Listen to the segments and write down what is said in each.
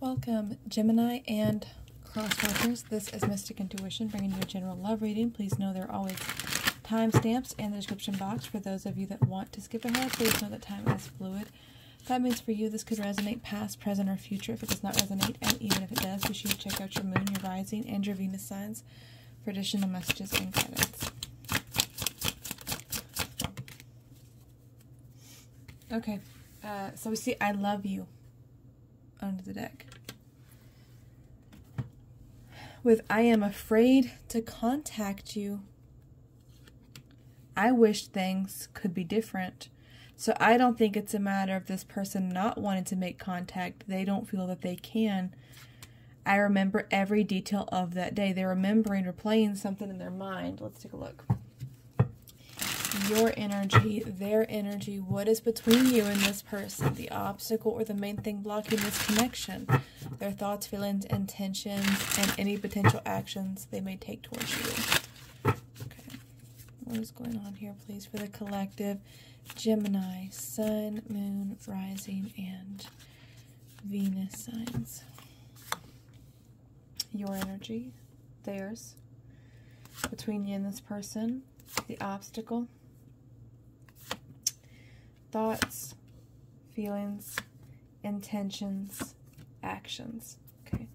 Welcome, Gemini and cross watchers. This is Mystic Intuition, bringing you a general love reading. Please know there are always timestamps in the description box for those of you that want to skip ahead. Please know that time is fluid. That means for you, this could resonate past, present, or future. If it does not resonate, and even if it does, be sure to check out your moon, your rising, and your Venus signs for additional messages and guidance. Okay, uh, so we see I love you under the deck. With I am afraid to contact you. I wish things could be different. So I don't think it's a matter of this person not wanting to make contact. They don't feel that they can. I remember every detail of that day. They're remembering or playing something in their mind. Let's take a look your energy, their energy, what is between you and this person, the obstacle or the main thing blocking this connection, their thoughts, feelings, intentions, and any potential actions they may take towards you. Okay, what is going on here, please, for the collective Gemini, Sun, Moon, Rising, and Venus signs? Your energy, theirs, between you and this person, the obstacle, thoughts, feelings, intentions, actions. Okay.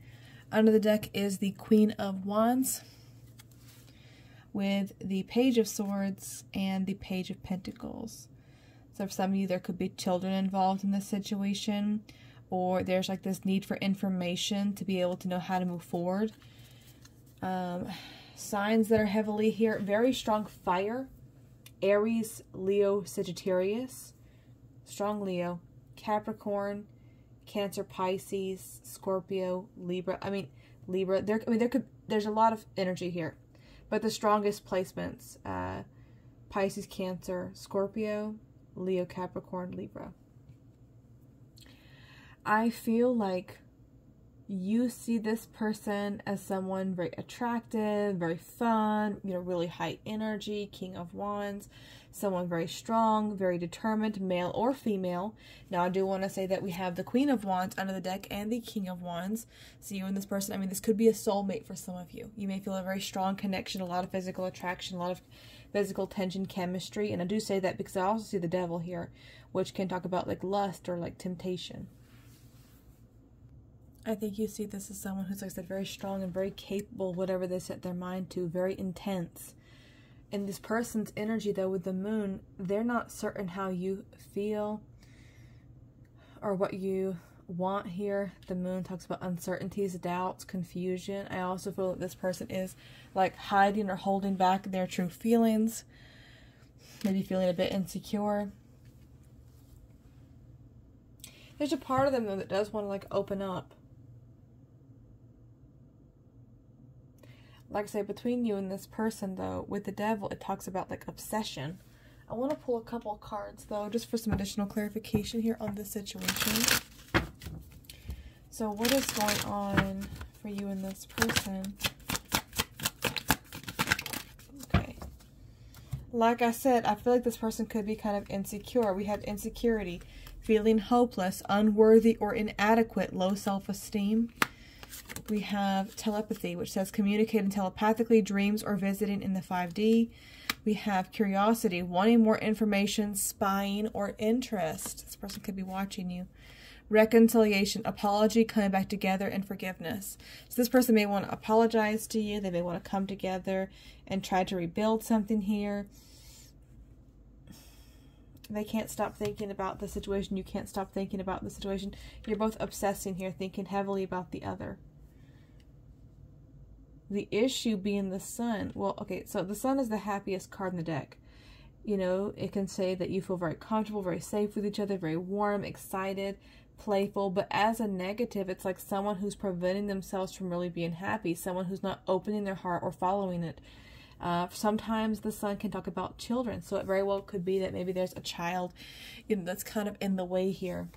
Under the deck is the Queen of Wands with the Page of Swords and the Page of Pentacles. So for some of you, there could be children involved in this situation, or there's like this need for information to be able to know how to move forward. Um, signs that are heavily here, very strong fire. Aries, Leo, Sagittarius strong Leo, Capricorn, Cancer, Pisces, Scorpio, Libra. I mean, Libra. There, I mean, there could. There's a lot of energy here, but the strongest placements: uh, Pisces, Cancer, Scorpio, Leo, Capricorn, Libra. I feel like you see this person as someone very attractive, very fun, you know, really high energy, King of Wands, someone very strong, very determined, male or female. Now, I do want to say that we have the Queen of Wands under the deck and the King of Wands. So, you and this person, I mean, this could be a soulmate for some of you. You may feel a very strong connection, a lot of physical attraction, a lot of physical tension, chemistry. And I do say that because I also see the devil here, which can talk about like lust or like temptation. I think you see this as someone who's, like I said, very strong and very capable, whatever they set their mind to, very intense. And this person's energy, though, with the moon, they're not certain how you feel or what you want here. The moon talks about uncertainties, doubts, confusion. I also feel that this person is like hiding or holding back their true feelings, maybe feeling a bit insecure. There's a part of them, though, that does want to like open up like I say, between you and this person, though, with the devil, it talks about like obsession. I want to pull a couple cards, though, just for some additional clarification here on this situation. So, what is going on for you and this person? Okay. Like I said, I feel like this person could be kind of insecure. We have insecurity, feeling hopeless, unworthy, or inadequate, low self esteem we have telepathy, which says communicating telepathically, dreams, or visiting in the 5D. We have curiosity, wanting more information, spying, or interest. This person could be watching you. Reconciliation, apology, coming back together, and forgiveness. So this person may want to apologize to you. They may want to come together and try to rebuild something here. They can't stop thinking about the situation. You can't stop thinking about the situation. You're both obsessing here, thinking heavily about the other. The issue being the sun. Well, okay, so the sun is the happiest card in the deck. You know, it can say that you feel very comfortable, very safe with each other, very warm, excited, playful. But as a negative, it's like someone who's preventing themselves from really being happy, someone who's not opening their heart or following it. Uh, sometimes the sun can talk about children, so it very well could be that maybe there's a child that's kind of in the way here.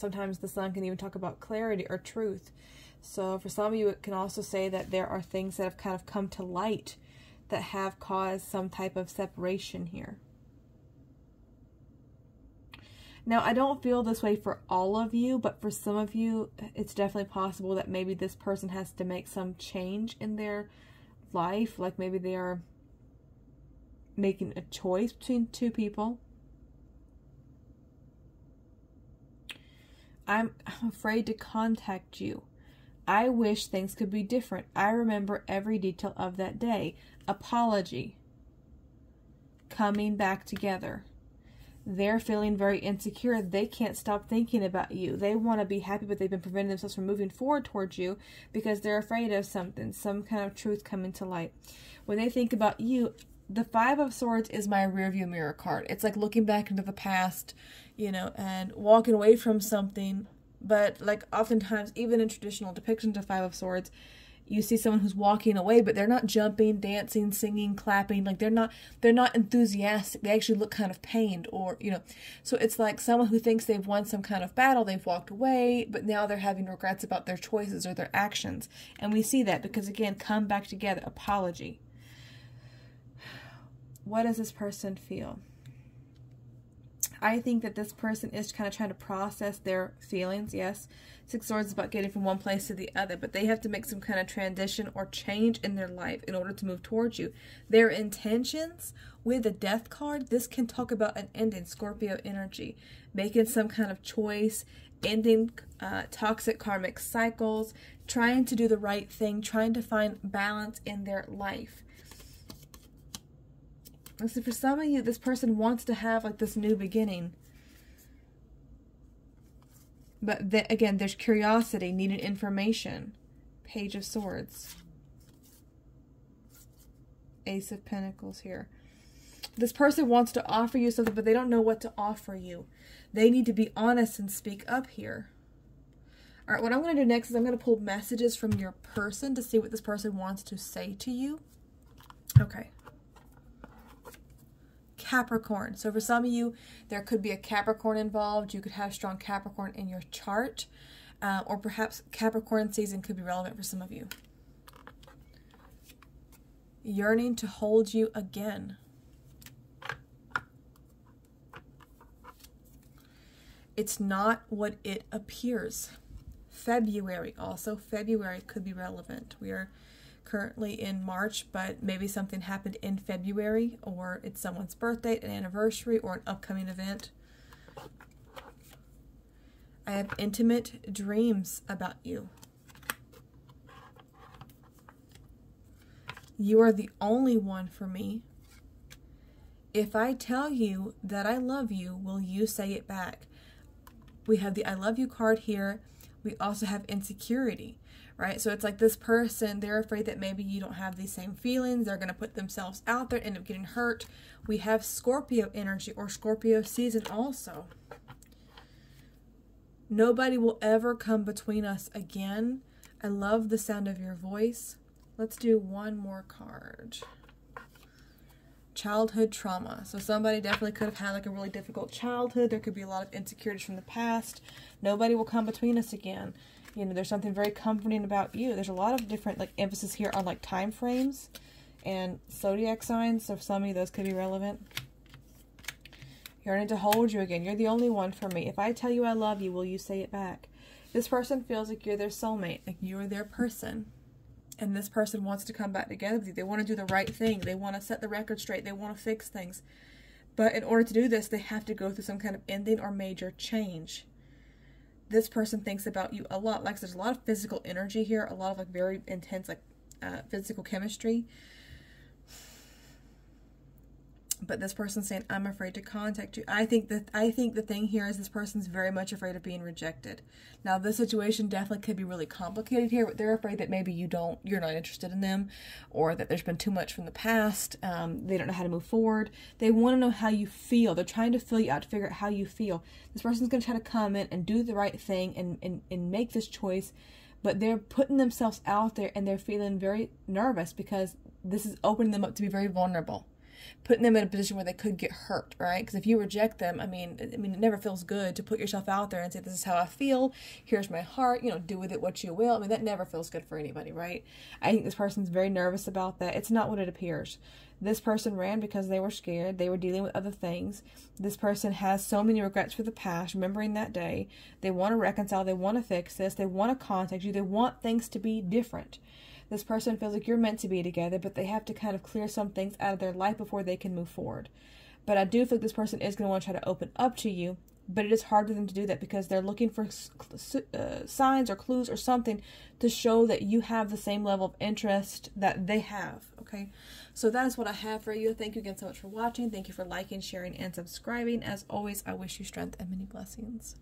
Sometimes the sun can even talk about clarity or truth. So for some of you, it can also say that there are things that have kind of come to light that have caused some type of separation here. Now, I don't feel this way for all of you, but for some of you, it's definitely possible that maybe this person has to make some change in their life. Like maybe they are making a choice between two people. I'm, afraid to contact you. I wish things could be different. I remember every detail of that day. Apology. Coming back together they're feeling very insecure. They can't stop thinking about you. They want to be happy, but they've been preventing themselves from moving forward towards you because they're afraid of something, some kind of truth coming to light. When they think about you, the Five of Swords is my rearview mirror card. It's like looking back into the past, you know, and walking away from something. But like oftentimes, even in traditional depictions of Five of Swords, you see someone who's walking away but they're not jumping dancing singing clapping. Like they're not they're not enthusiastic. They actually look kind of pained or you know. So it's like someone who thinks they've won some kind of battle they've walked away but now they're having regrets about their choices or their actions. And we see that because again come back together. Apology what does this person feel I think that this person is kind of trying to process their feelings, yes. Six Swords is about getting from one place to the other, but they have to make some kind of transition or change in their life in order to move towards you. Their intentions with the Death card, this can talk about an ending, Scorpio energy, making some kind of choice, ending uh, toxic karmic cycles, trying to do the right thing, trying to find balance in their life. So for some of you, this person wants to have like this new beginning. But the, again, there's curiosity, needed information. Page of Swords. Ace of Pentacles here. This person wants to offer you something, but they don't know what to offer you. They need to be honest and speak up here. All right, what I'm going to do next is I'm going to pull messages from your person to see what this person wants to say to you. Okay. Capricorn. So for some of you, there could be a Capricorn involved. You could have strong Capricorn in your chart. Uh, or perhaps Capricorn season could be relevant for some of you. Yearning to hold you again. It's not what it appears. February also. February could be relevant. We are currently in March, but maybe something happened in February, or it's someone's birthday, an anniversary, or an upcoming event. I have intimate dreams about you. You are the only one for me. If I tell you that I love you, will you say it back? We have the I love you card here. We also have insecurity right? So it's like this person, they're afraid that maybe you don't have these same feelings. They're going to put themselves out there, end up getting hurt. We have Scorpio energy or Scorpio season also. Nobody will ever come between us again. I love the sound of your voice. Let's do one more card. Childhood trauma. So somebody definitely could have had like a really difficult childhood. There could be a lot of insecurities from the past. Nobody will come between us again you know, there's something very comforting about you. There's a lot of different like emphasis here on like time frames and zodiac signs. So some of those could be relevant. Yearning to hold you again. You're the only one for me. If I tell you I love you, will you say it back? This person feels like you're their soulmate, like you're their person. And this person wants to come back together with you. They want to do the right thing. They want to set the record straight. They want to fix things. But in order to do this, they have to go through some kind of ending or major change this person thinks about you a lot. Like there's a lot of physical energy here, a lot of like very intense like uh, physical chemistry but this person's saying i'm afraid to contact you. I think that i think the thing here is this person's very much afraid of being rejected. Now this situation definitely could be really complicated here. But they're afraid that maybe you don't you're not interested in them or that there's been too much from the past um, they don't know how to move forward. They want to know how you feel. They're trying to fill you out to figure out how you feel. This person's going to try to come in and do the right thing and, and, and make this choice but they're putting themselves out there and they're feeling very nervous because this is opening them up to be very vulnerable putting them in a position where they could get hurt, right? Because if you reject them, I mean, I mean, it never feels good to put yourself out there and say, "This is how I feel. Here's my heart. You know, do with it what you will." I mean, that never feels good for anybody, right? I think this person's very nervous about that. It's not what it appears. This person ran because they were scared. They were dealing with other things. This person has so many regrets for the past, remembering that day. They want to reconcile. They want to fix this. They want to contact you. They want things to be different. This person feels like you're meant to be together, but they have to kind of clear some things out of their life before they can move forward. But I do feel like this person is going to want to try to open up to you, but it is hard for them to do that because they're looking for uh, signs or clues or something to show that you have the same level of interest that they have. Okay, so that is what I have for you. Thank you again so much for watching. Thank you for liking, sharing, and subscribing. As always, I wish you strength and many blessings.